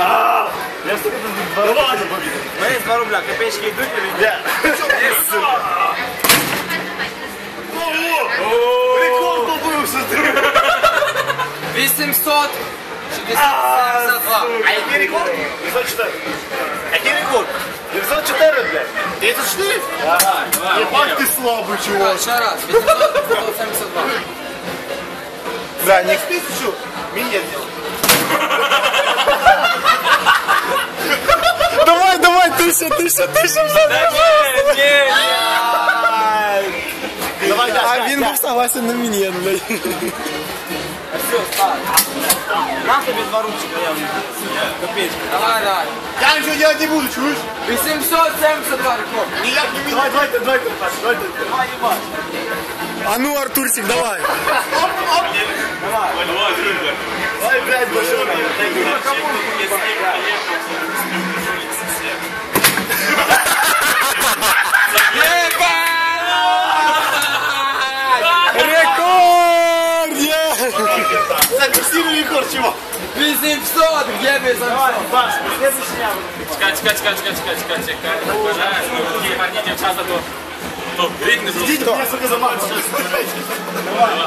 Я сука тут два рубля побил. Ну есть два рубля, копеечки идут или нет? Ого! Рекорд побыл, смотри! 8700! 62. А який рекорд? 904. Який рекорд? 904, блядь. 904? Ага. Ебать ты слабый, чувак. Ще раз. 872. Да, не в тысячу. Меня здесь. 50 тысяч, 50 тысяч, 50 тысяч. Давай, А Вин был согласен на меня. На тебе два ручка, я копеечка. Давай, давай. Я ничего делать не буду, чуешь? 872 рекорд. Никак не видно. Давай, давай, давай, давай, давай, давай, давай, а ну, Артурчик, давай. Оп, оп. Давай. Давай, блядь, большой. Это красивый рекорд, чувак. 800. Где 800? Чекай, чекай, чекай, чекай, чекай, чекай, чекай. Так бажаєш, ну, такі гарні дівчата, то, то рік не Идите, меня, сука, заманчивают.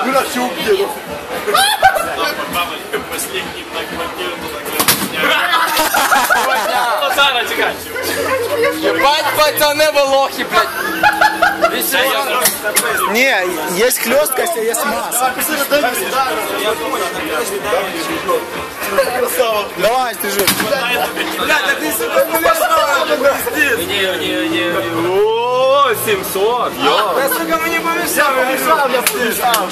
Ну, на чуб еду. Баба, последній на квартиру, то так Ну, зараз, чекай. Ебать, пацаны, вы лохи, блядь. 800. Не, есть хлесткость, а есть масса. Давай, писали, дай мне сюда. Красава. Давай, ты же. Ні, ні, ні. О, 700, йо. Я, сука, мені помішав, помішав, я помішав.